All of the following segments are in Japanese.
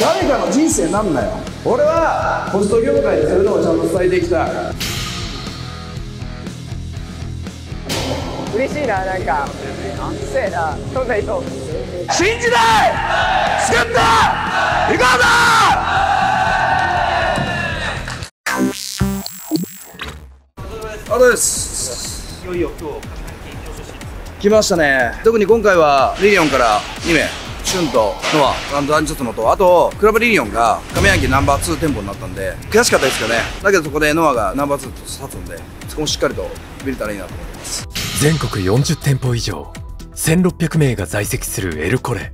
誰かの人生なんだよ。俺はホスト業界でそういうのをちゃんと伝えていきたい。嬉しいななんか。せえな。そんな人。信じない救った！行こうぞ！あれです。いよいよ今日来ましたね。特に今回はリリオンから2名シュンとノアアンドアンジョットのとあとクラブリリオンが上半期ナンバー2店舗になったんで悔しかったですけどね。だけどそこでノアがナンバー2と立つんでそこもしっかりと見れたらいいなと思います。全国40店舗以上1600名が在籍するエルコレ。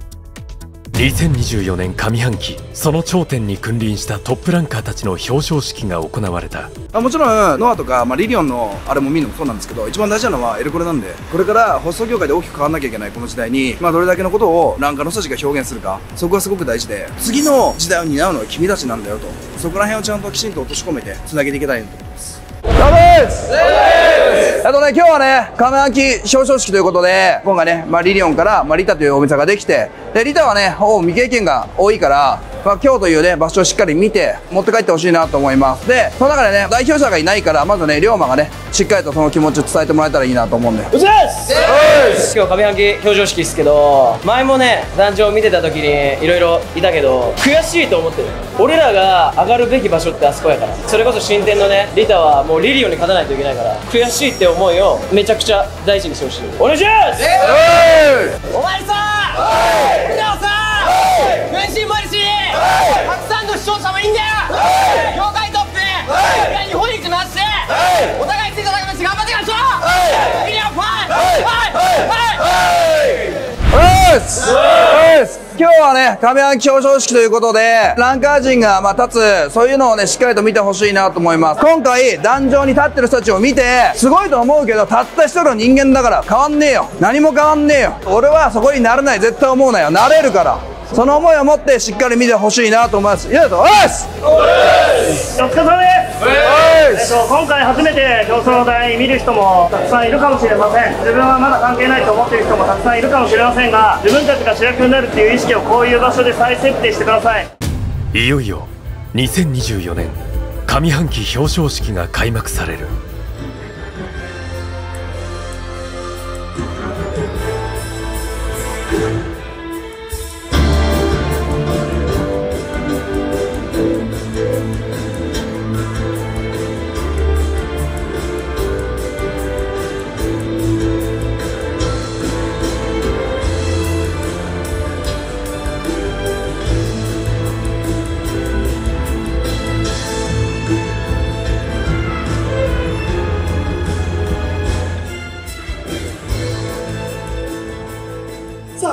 2024年上半期その頂点に君臨したトップランカーたちの表彰式が行われた。あもちろんノアとか、まあ、リリオンのあれも見るのもそうなんですけど一番大事なのはエルコレなんでこれからホスト業界で大きく変わんなきゃいけないこの時代に、まあ、どれだけのことをランカーの人たちが表現するか。そこがすごく大事で次の時代を担うのは君たちなんだよと。そこら辺をちゃんときちんと落とし込めてつなげていけたいと思います。あとね、今日はね、亀秋表彰式ということで、今回ね、まあ、リリオンから、まあ、リタというお店ができて、で、リタはね、ほぼ未経験が多いから、まあ、今日というね、場所をしっかり見て、持って帰ってほしいなと思います。で、その中でね、代表者がいないから、まずね、龍馬がね、しっかりとその気持ちを伝えてもらえたらいいなと思うんで。うちです今日上半期表彰式ですけど前もね団長見てた時にいろいろいたけど悔しいと思ってる。俺らが上がるべき場所ってあそこやから。それこそ新店のねリタはもうリリオに勝たないといけないから悔しいって思いをめちゃくちゃ大事にしてほしい。お願いします!お前さリタはさ分身もあるしたくさんの視聴者もいいんだよす今日はね、上半期表彰式ということで、ランカー陣がまあ立つ、そういうのをね、しっかりと見てほしいなと思います。今回、壇上に立ってる人たちを見て、すごいと思うけど、たった一人の人間だから変わんねえよ。何も変わんねえよ。俺はそこになれない、絶対思うなよ。なれるから。その思いを持ってしっかり見てほしいなと思います。いやと、おっすお疲れ様です、えっと、今回初めて表彰台見る人もたくさんいるかもしれません。自分はまだ関係ないと思っている人もたくさんいるかもしれませんが自分たちが主役になるっていう意識をこういう場所で再設定してください。いよいよ2024年上半期表彰式が開幕される。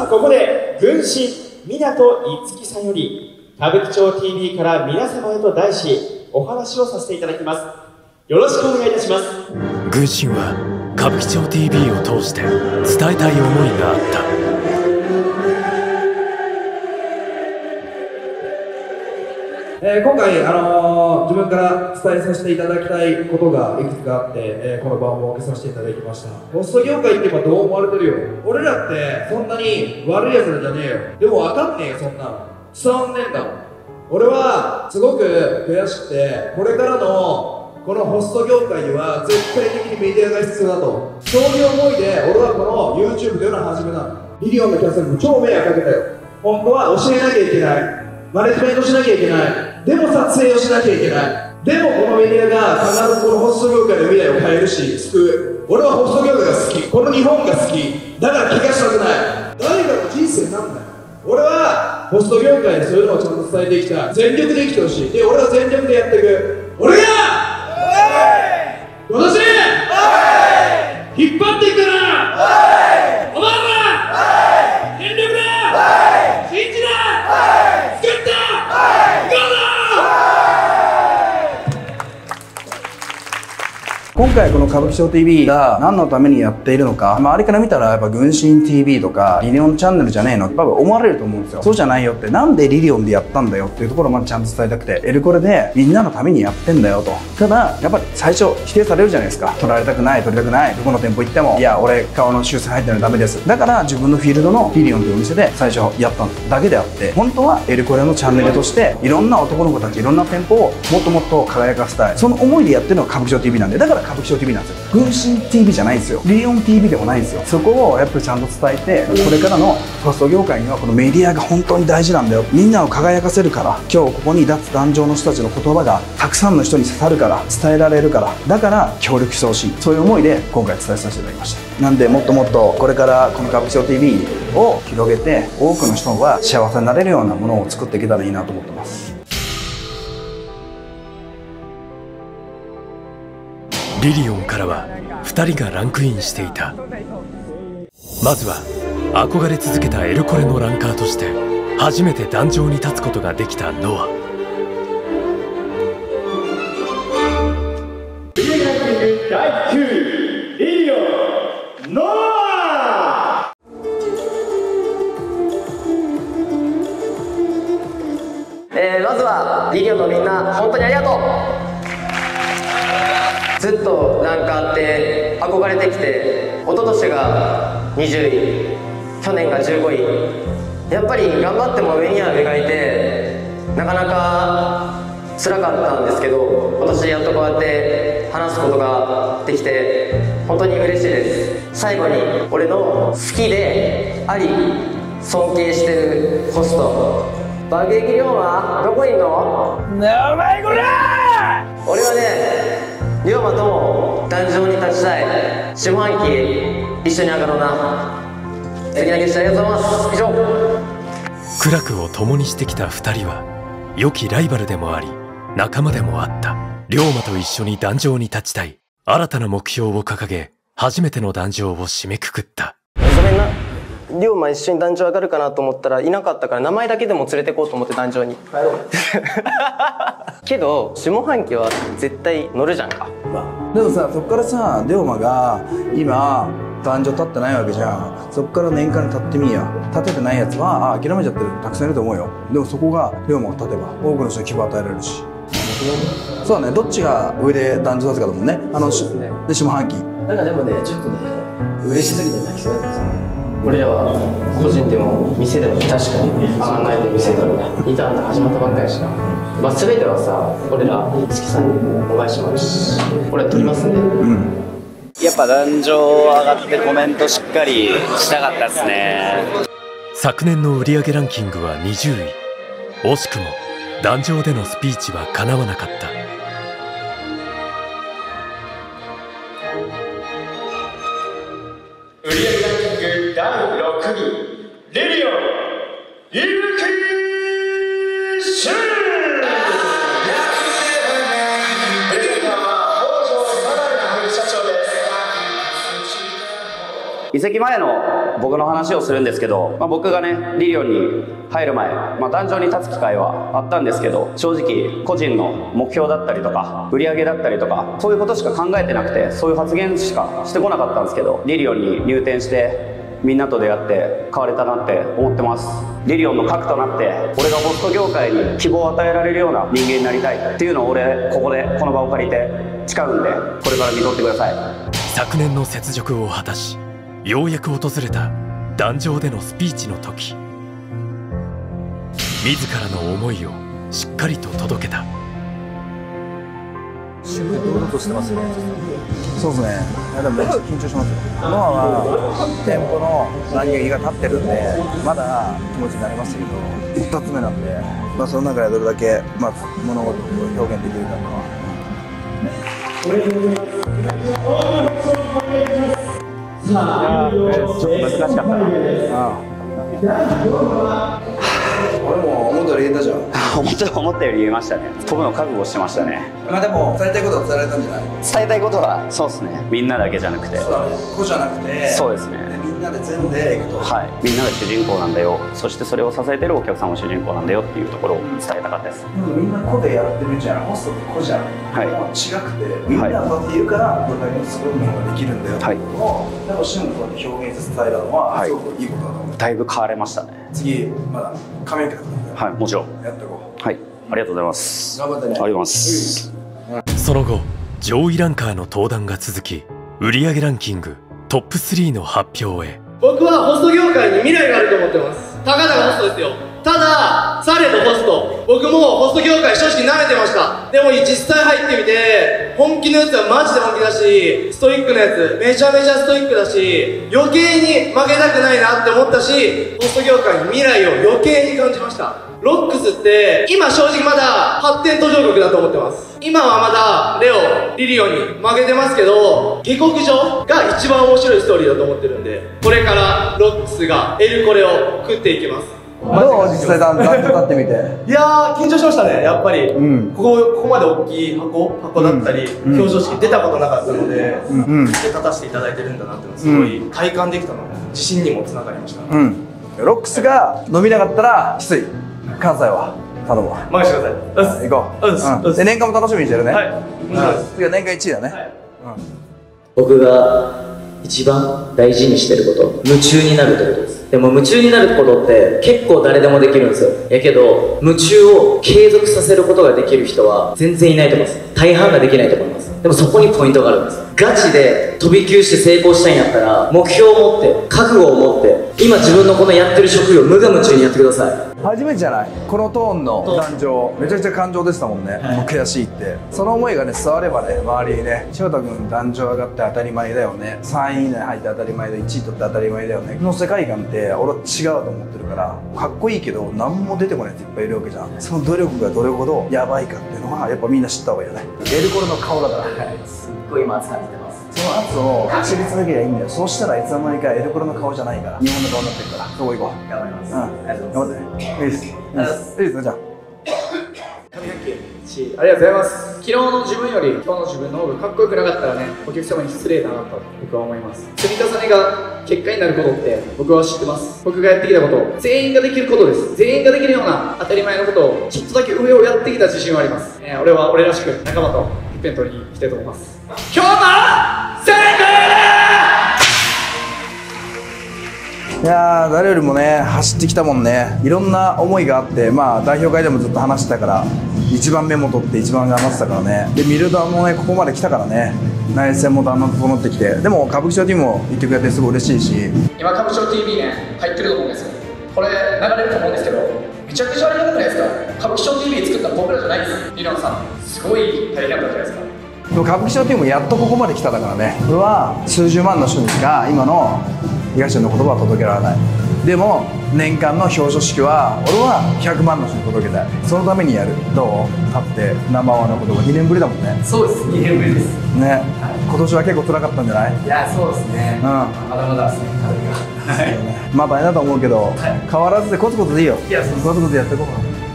さあ、ここで、軍師、港いつきさんより、歌舞伎町 TV から皆様へと題し、お話をさせていただきます。よろしくお願いいたします。軍神は歌舞伎町 TV を通して伝えたい思いがあったえー今回、あのー自分から伝えさせていただきたいことがいくつかあって、えーこの場を設けさせていただきました。ホスト業界って今どう思われてるよ。俺らってそんなに悪い奴らじゃねえよ。でも分かんねえよそんなの。伝わんねえんだもん。俺はすごく悔しくてこれからのこのホスト業界には絶対的にメディアが必要だと。そういう思いで俺はこの YouTube というのを始めたの。ミリオのキャストにも超迷惑かけたよ。本当は教えなきゃいけない。マネジメントしなきゃいけない。でも撮影をしなきゃいけない。でもこのメディアが必ずこのホスト業界の未来を変えるし救う俺はホスト業界が好き。この日本が好き。だから怪我したくない。誰かの人生なんだよ俺はホスト業界でそういうのをちゃんと伝えていきた。い全力で生きてほしい。で俺は全力でやっていく。俺が今年引っ張っていくから今回この歌舞伎町 TV が何のためにやっているのか周りから見たらやっぱ軍神 TV とかリリオンチャンネルじゃねえのって多分思われると思うんですよ。そうじゃないよってなんでリリオンでやったんだよ？っていうところをまずちゃんと伝えたくて。エルコレでみんなのためにやってんだよと。ただやっぱり最初否定されるじゃないですか。取られたくない取りたくない。どこの店舗行ってもいや俺顔の修正入ってるのダメです。だから自分のフィールドのリリオンというお店で最初やっただけであって本当はエルコレのチャンネルとしていろんな男の子たちいろんな店舗をもっともっと輝かせたい。その思いでやってるのが歌舞伎町 TV なんで。だから歌舞伎町 TV なんですよ。軍神 TV じゃないんですよ。リリオン TV でもないんですよ。そこをやっぱりちゃんと伝えてこれからのファスト業界にはこのメディアが本当に大事なんだよ。みんなを輝かせるから。今日ここに脱壇上の人たちの言葉がたくさんの人に刺さるから伝えられるから。だから協力してほしい。そういう思いで今回伝えさせていただきました。なんでもっともっとこれからこの歌舞伎町 TV を広げて多くの人が幸せになれるようなものを作っていけたらいいなと思ってます。リリオンからは2人がランクインしていた。まずは憧れ続けたエルコレのランカーとして初めて壇上に立つことができたノア。第9位リリオンノア。えーまずはリリオンのみんな本当にありがとう。っとランカーって憧れてきて一昨年が20位去年が15位。やっぱり頑張っても上には上がいてなかなか辛かったんですけど今年やっとこうやって話すことができて本当に嬉しいです。最後に俺の好きであり尊敬してるホスト。爆撃龍馬どこいんの？なお前こら俺はね龍馬とも壇上に立ちたい下半期一緒に上がろうな。素敵なゲストありがとうございます。以上。苦楽を共にしてきた2人は良きライバルでもあり仲間でもあった。龍馬と一緒に壇上に立ちたい。新たな目標を掲げ初めての壇上を締めくくった。ごめんな龍馬一緒に壇上上がるかなと思ったらいなかったから名前だけでも連れてこうと思って壇上に。帰ろうけど下半期は絶対乗るじゃんか。でもさそっからさ龍馬が今壇上立ってないわけじゃん。そっから年間に立ってみや。立ててないやつはあ諦めちゃってる。たくさんいると思うよ。でもそこが龍馬が立てば多くの人に希望を与えられるし。そうだね。どっちが上で壇上立つかだもんね。あのしで下半期。なんかでもねちょっとね嬉しすぎて泣きそうだったさ俺らは個人でも店でも確かに考えてる店だろうねインターン始まったばっかりやしな。まあ全てはさ俺ら月さんにお返しもあるし俺は取りますん。でやっぱ壇上上がってコメントしっかりしたかったですね。昨年の売上ランキングは20位。惜しくも壇上でのスピーチは叶わなかった移籍前の僕の話をするんですけど、まあ、僕がねリリオンに入る前、まあ、壇上に立つ機会はあったんですけど正直個人の目標だったりとか売り上げだったりとかそういうことしか考えてなくてそういう発言しかしてこなかったんですけどリリオンに入店してみんなと出会って変われたなって思ってます。リリオンの核となって俺がホスト業界に希望を与えられるような人間になりたいっていうのを俺ここでこの場を借りて誓うんでこれから見とってください。昨年の雪辱を果たしようやく訪れた壇上でのスピーチの時。自らの思いをしっかりと届けた。そうですね。いやでもめっちゃ緊張しますよ。ノアは店舗の何撃が立ってるんでまだ気持ちになりましたけど。一発目なんで、まあ、その中でどれだけ、まあ、物事を表現できるかのはちょっと難しかったな。ああ俺も思ったより言えたじゃん。思った思ったより言えましたね。飛ぶの覚悟してましたね。まあでも伝えたいことは伝えられたんじゃない？伝えたいことはそうですね。みんなだけじゃなくて。そうだね。ここじゃなくてそうですね。みんなで全で行くと。はい。みんなが主人公なんだよ。そしてそれを支えてるお客さんも主人公なんだよ。っていうところを伝えたかったです。でもみんな個でやってるじゃん。ホストって個じゃん。はい。もう違くてみんながこうやっているからこれだけのすごいものができるんだよ。はい。もうでもシムこうやって表現して伝えたのははい。すごくいいことだとだいぶ変われましたね。次まだ髪の毛だか。らはいもちろん。やっていこう。はいありがとうございます。頑張ってね。ありがとうございます。その後上位ランカーの登壇が続き売上ランキングトップ3の発表へ。僕はホスト業界に未来があると思ってます。たかだかホストですよ。ただされどホスト。僕もホスト業界正直慣れてましたでも実際入ってみて本気のやつはマジで本気だしストイックなやつめちゃめちゃストイックだし余計に負けたくないなって思ったしホスト業界に未来を余計に感じました。ロックスって今正直まだ発展途上国だと思ってます。今はまだレオリリオに負けてますけど下克上が一番面白いストーリーだと思ってるんでこれからロックスがエルコレを食っていきます。どう実際男女立ってみて いやー緊張しましたねやっぱり、ん。ここここまで大きい箱箱だったり、ん。表彰式出たことなかったので、うん。立たせていただいてるんだなってすごい体感できたので自信にもつながりました、うん。ロックスが伸びなかったらきつい。関西は。頼むわ。任せてください。行こう、うっす。うん。で年間も楽しみにしてるね。はい。うん。次は年間1位だね、僕が一番大事にしてること夢中になるってことでも夢中になることって結構誰でもできるんですよ。やけど夢中を継続させることができる人は全然いないと思います。大半ができないと思います。でもそこにポイントがあるんです。ガチで飛び級して成功したいんやったら目標を持って覚悟を持って今自分のこのやってる職業無我夢中にやってください。初めてじゃない？このトーンの感情。めちゃくちゃ感情でしたもんね、もう悔しいって。その思いがね伝わればね周りにね翔太君壇上上がって当たり前だよね。3位以内入って当たり前だ1位取って当たり前だよね。この世界観って俺は違うと思ってるからかっこいいけど何も出てこないやついっぱいいるわけじゃん。その努力がどれほどやばいかっていうのはやっぱみんな知った方がいいよね。エルコルの顔だから。すっごい今感じてますその圧を知り続けりゃいいんだよ。そうしたらいつの間にかエルコルの顔じゃないから。日本の顔になってるから。そこ行こう頑張ります、うん。ありがとうございます。頑張って。ねいいです。いいですじゃあ。しありがとうございます。昨日の自分より今日の自分の方がかっこよくなかったらねお客様に失礼だなと僕は思います。積み重ねが結果になることって僕は知ってます。僕がやってきたこと全員ができることです。全員ができるような当たり前のことをちょっとだけ上をやってきた自信はあります、えー俺は俺らしく仲間と一辺取りに行きたいと思います。今日もいやー誰よりもね走ってきたもんね。いろんな思いがあってまあ代表会でもずっと話してたから一番メモ取って一番頑張ってたからね。でミルダーもねここまで来たからね。内戦もだんだん整ってきて。でも歌舞伎町 T も言ってくれてすごい嬉しいし。今歌舞伎町 TV ね入ってると思うんですよ。これ流れると思うんですけどめちゃくちゃありがたくないですか？歌舞伎町 TV 作った僕らじゃないです。リランさんすごい大変だったじゃないですか。歌舞伎町 T もやっとここまで来ただからね。これは数十万の人にしか今の東野の言葉は届けられない。でも年間の表彰式は俺は100万の人に届けたい。そのためにやる。どう？立ってナンバーワンのことが2年ぶりだもんね。そうです。2年ぶりです。ね、今年は結構辛かったんじゃない？いやそうですね。うん。まだまだですねまあ大変だと思うけど、変わらずでコツコツでいいよ。いやそうコツコツやっていこう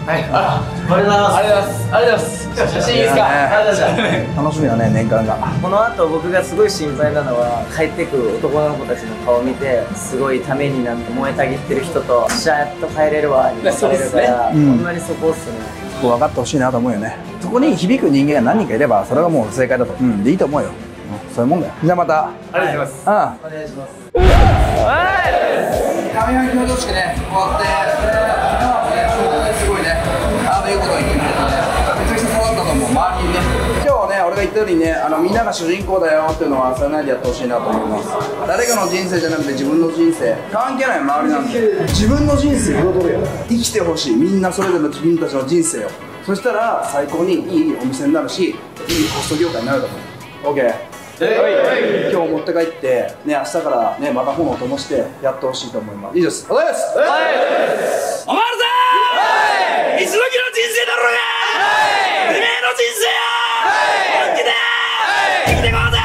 はい。あありがとうございます。ありがとうございます。ありがとうございます。写真いいですか、いやねありがとうございます。楽しみだね年間がこの後僕がすごい心配なのは帰ってくる男の子たちの顔を見てすごいためになって燃えたぎってる人とシャーッと帰れるわに分かれるから、ねうん。ほんまにそこっすね。こう分かってほしいなと思うよね。そこに響く人間が何人かいればそれがもう正解だと。うん。でいいと思うよ、うんそういうもんだよ。じゃあまた。ありがとうございます。うんお願いします。上半期表彰式ね終わってが言ったようにねあのみんなが主人公だよっていうのは忘れないでやってほしいなと思います。誰かの人生じゃなくて自分の人生。関係ない周りなんで。自分の人生彩るよ。生きてほしい。みんなそれぞれの自分たちの人生を。そしたら最高にいいお店になるしいいホスト業界になると思う。OK はい、今日持って帰って、ね、明日から、ね、また本を灯してやってほしいと思います。以上です。おはようございます。おまるさん。一時の人生てめえの人生よ。本気で。生きてこうぜ。